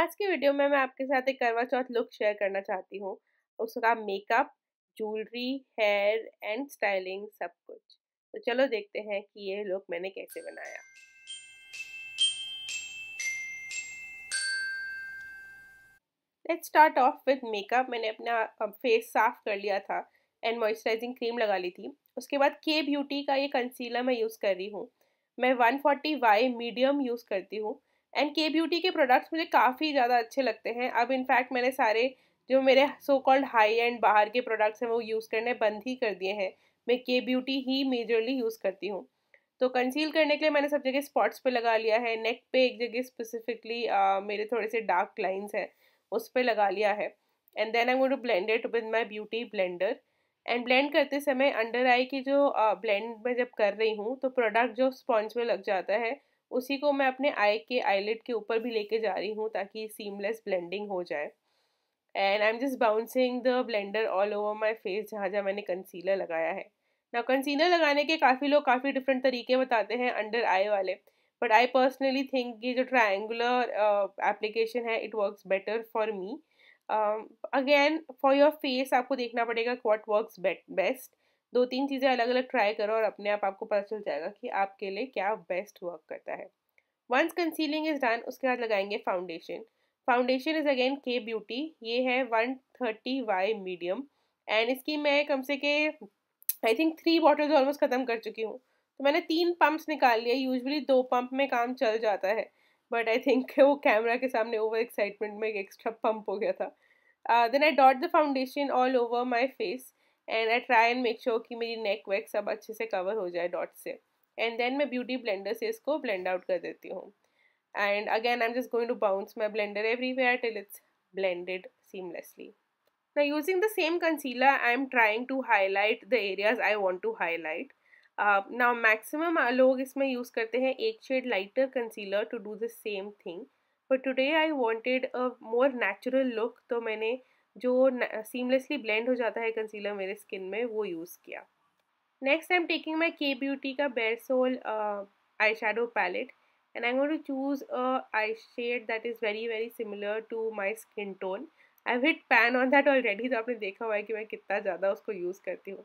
आज की वीडियो में मैं आपके साथ एक करवा चौथ लुक शेयर करना चाहती हूँ। उसका makeup, jewellery, hair and styling सब कुछ। तो चलो देखते हैं कि ये लुक मैंने कैसे बनाया। Let's start off with makeup मैंने अपना फेस साफ़ कर लिया था एंड मॉइस्चराइजिंग क्रीम लगा ली थी। उसके बाद के ब्यूटी का ये कंसीलर मैं यूज़ कर रही हूँ। मैं 140 वाई मीडियम यूज़ करती हूँ। एंड के ब्यूटी के प्रोडक्ट्स मुझे काफ़ी ज़्यादा अच्छे लगते हैं। अब इनफैक्ट मैंने सारे जो मेरे सो कॉल्ड हाई एंड बाहर के प्रोडक्ट्स हैं वो यूज़ करने बंद ही कर दिए हैं। मैं के ब्यूटी ही मेजरली यूज़ करती हूँ। तो कंसील करने के लिए मैंने सब जगह स्पॉट्स पे लगा लिया है। नेक पे एक जगह स्पेसिफिकली मेरे थोड़े से डार्क लाइंस हैं उस पर लगा लिया है। And then I going to blend it with my beauty blender and blend करते समय अंडर आई की जो ब्लेंड uh, मैं जब कर रही हूँ तो प्रोडक्ट जो स्पॉन्ज में लग जाता है उसी को मैं अपने आई के आईलेट के ऊपर भी लेके जा रही हूँ ताकि सीमलेस ब्लेंडिंग हो जाए। And I am just bouncing the blender all over my face जहाँ जहाँ मैंने कंसीलर लगाया है। ना कंसीलर लगाने के काफ़ी लोग काफ़ी डिफरेंट तरीके बताते हैं अंडर आई वाले बट आई पर्सनली थिंक ये जो ट्राइंगुलर एप्लीकेशन है it works better for me again for your face आपको देखना पड़ेगा वॉट वर्क्स बेस्ट दो तीन चीज़ें अलग अलग ट्राई करो और अपने आप आपको पता चल जाएगा कि आपके लिए क्या बेस्ट वर्क करता है। वंस कंसीलिंग इज़ डन उसके बाद लगाएँगे foundation foundation is again K beauty ये है one thirty Y medium and इसकी मैं कम से के I think three bottles almost ख़त्म कर चुकी हूँ। तो मैंने तीन पम्प्स निकाल लिए। यूजली दो पम्प में काम चल जाता है। बट आई थिंक वो कैमरा के सामने ओवर एक्साइटमेंट में एक एक्स्ट्रा पम्प हो गया था। Then I dot the foundation all over my face and I try and make sure कि मेरी नेक वेक सब अच्छे से कवर हो जाए डॉट से। एंड देन मैं ब्यूटी ब्लेंडर से इसको ब्लेंड आउट कर देती हूँ। And again I am just going to bounce my blender everywhere till it's blended seamlessly ना using the same concealer I am trying to highlight the areas I want to highlight ना maximum लोग इसमें use करते हैं एक shade lighter concealer to do the same thing but today I wanted a more natural look तो मैंने जो seamlessly blend हो जाता है कंसीलर मेरे स्किन में, वो यूज़ किया। Next am taking my K beauty का bare soul eye shadow palette and I going to choose I shade that is very very similar to my skin tone I hit pan on that already तो आपने देखा हुआ है कि मैं कितना ज़्यादा उसको यूज़ करती हूँ।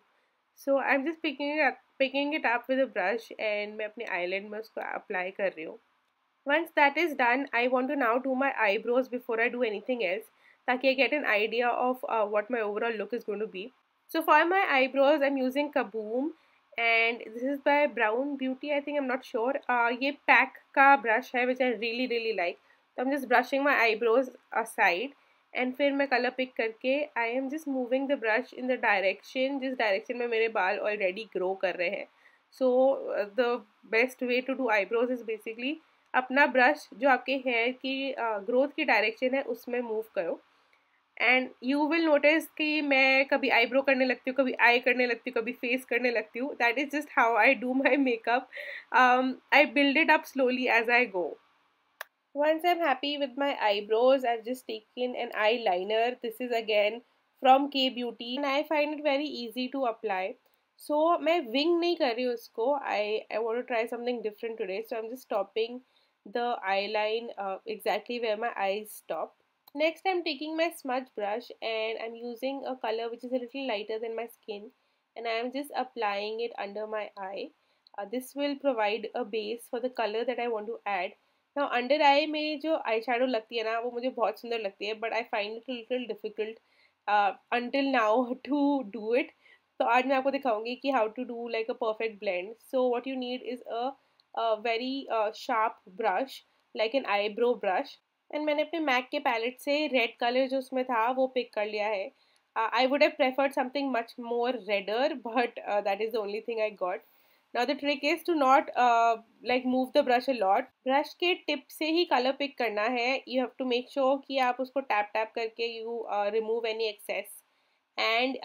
So I am just picking picking it up with a brush and मैं अपने आईलैंड में उसको अप्लाई कर रही हूँ। Once that is done I want to now do my eyebrows before I do any thing ताकि I get an idea of what my overall look is gonna to be so for my eyebrows I am using कबूम and this is by brown beauty I think I am not sure ये pack का brush है which I really really like तो am just brushing my eyebrows aside and फिर मैं colour pick करके I am just moving the brush in the direction जिस direction में मेरे बाल ऑलरेडी ग्रो कर रहे हैं. So the best way to do eyebrows is basically अपना ब्रश जो आपके हेयर की ग्रोथ uh, की डायरेक्शन है उसमें मूव करो. एंड यू विल नोटिस कि मैं कभी आईब्रो करने लगती हूँ, कभी आई करने लगती हूँ, कभी फेस करने लगती हूँ। That is just how I do my makeup I build it up slowly as I go once I am happy with my eyebrows I just take in an eyeliner this is again from K beauty and I find it very easy to apply so मैं wing नहीं कर रही हूँ उसको I I want to try something different today so I am just stopping the eye line exactly way my eye stop Next I'm taking my smudge brush and I'm using a color which is a little lighter than my skin and I'm just applying it under my eye. Uh, this will provide a base for the color that I want to add. Now under eye में जो eye shadow लगती है ना वो मुझे बहुत सुंदर लगती है but I find it a little difficult uh, until now to do it. तो आज मैं आपको दिखाऊंगी कि how to do like a perfect blend. So what you need is a, a very uh, sharp brush like an eyebrow brush And मैंने अपने Mac के palette से रेड कलर जो उसमें था, वो पिक कर लिया है। I would have preferred something much more redder but that is the only thing I got now the trick is to not like move the brush a lot brush के tip से ही colour pick करना है। You have to make sure कि आप उसको tap tap करके you remove any excess and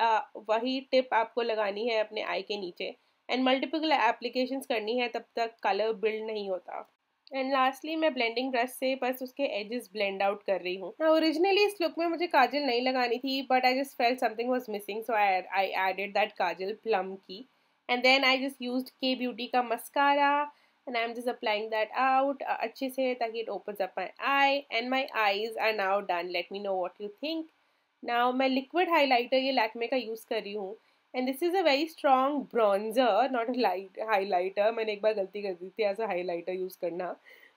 वही टिप आपको लगानी है अपने आई के नीचे। एंड मल्टीपल एप्लीकेशंस करनी है, तब तक कलर बिल्ड नहीं होता। एंड लास्टली मैं ब्लेंडिंग ब्रश से बस उसके एजेस ब्लेंड आउट कर रही हूँ। ओरिजिनली इस लुक में मुझे काजल नहीं लगानी थी but I just felt something was missing so I I added that kajal plum की। And then I just use K beauty का mascara and I'm just applying that out uh, अच्छे से ताकि it opens up my eye and my eyes are now done. Let me know what you think. Now मैं liquid highlighter ये लैकमे का use कर रही हूँ। This is a very strong bronzer not a light highlighter. मैंने एक बार गलती कर दी थी एज ऐसा highlighter यूज़ करना।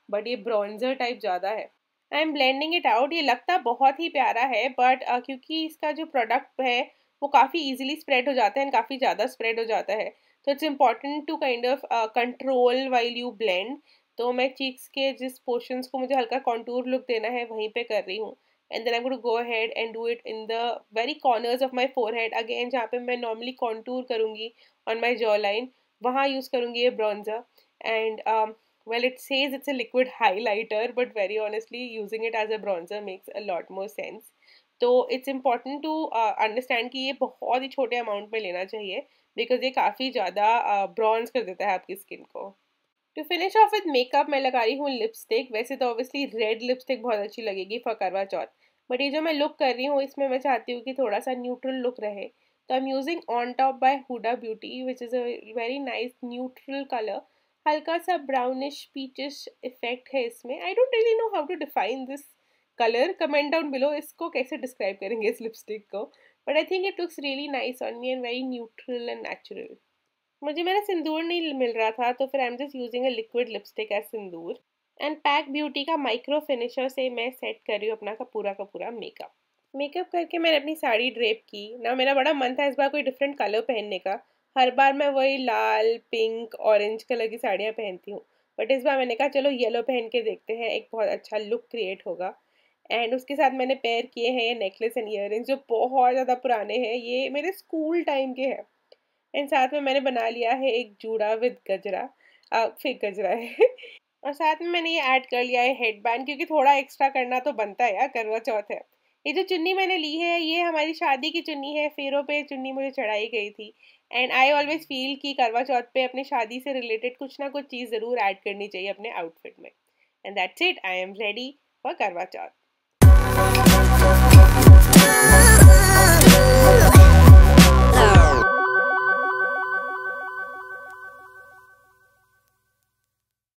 बट ये ब्रॉन्ज़र टाइप ज़्यादा है। I am blending it out ये लगता बहुत ही प्यारा है बट uh, क्योंकि इसका जो प्रोडक्ट है वो काफ़ी ईजिली स्प्रेड हो जाता है एंड काफ़ी ज़्यादा स्प्रेड हो जाता है। तो it's important to kind of control while you blend तो मैं चीक्स के जिस पोर्शंस को मुझे हल्का कॉन्टूर लुक देना है वहीं पे कर रही हूँ। And then I good go head and do it in the very corners of my forehead again जहाँ पे मैं नॉर्मली कॉन्टूर करूँगी ऑन माई जॉ लाइन वहाँ यूज़ करूँगी ये bronzer and well it says it's a liquid highlighter but very honestly using it as a bronzer makes a lot more sense. तो it's important to understand कि ये बहुत ही छोटे amount में लेना चाहिए बिकॉज़ ये काफ़ी ज़्यादा ब्रॉन्ज uh, कर देता है आपकी स्किन को. To finish off with makeup मैं लगा रही हूँ लिपस्टिक वैसे तो ऑब्वियसली रेड लिपस्टिक बहुत अच्छी लगेगी फॉर करवा चौथ। बट ये जो मैं लुक कर रही हूँ, इसमें मैं चाहती हूँ कि थोड़ा सा न्यूट्रल लुक रहे। तो I am using on top by Huda beauty which is a very nice neutral colour हल्का सा ब्राउनिश पीचिश इफ़ेक्ट है इसमें। I don't really know how to define this colour comment down below इसको कैसे describe करेंगे इस lipstick को। But I think it looks really nice on me and very neutral and natural मुझे, मेरा सिंदूर नहीं मिल रहा था तो फिर I am just using a liquid lipstick as sindoor. And PAC beauty का माइक्रो फिनिशर से मैं सेट कर रही हूँ अपना का पूरा का पूरा मेकअप मेकअप करके मैंने अपनी साड़ी ड्रेप की। ना, मेरा बड़ा मन था इस बार कोई डिफरेंट कलर पहनने का। हर बार मैं वही लाल पिंक ऑरेंज कलर की साड़ियाँ पहनती हूँ। बट इस बार मैंने कहा, चलो येलो पहन के देखते हैं, एक बहुत अच्छा लुक क्रिएट होगा। एंड उसके साथ मैंने पेयर किए हैं ये नेकलेस एंड इयर जो बहुत ज़्यादा पुराने हैं। ये मेरे स्कूल टाइम के हैं। एंड साथ में मैंने बना लिया है एक जूड़ा विद गजरा। फिर गजरा है। और साथ में मैंने ये ऐड कर लिया है हेड बैंड क्योंकि थोड़ा एक्स्ट्रा करना तो बनता है यार, करवा चौथ है। ये जो चुन्नी मैंने ली है, ये हमारी शादी की चुन्नी है, फेरों पे चुन्नी मुझे चढ़ाई गई थी। एंड आई ऑलवेज फील कि करवा चौथ पे अपने शादी से रिलेटेड कुछ ना कुछ चीज़ ज़रूर ऐड करनी चाहिए अपने आउटफिट में। And that's it I am ready for Karva Chauth.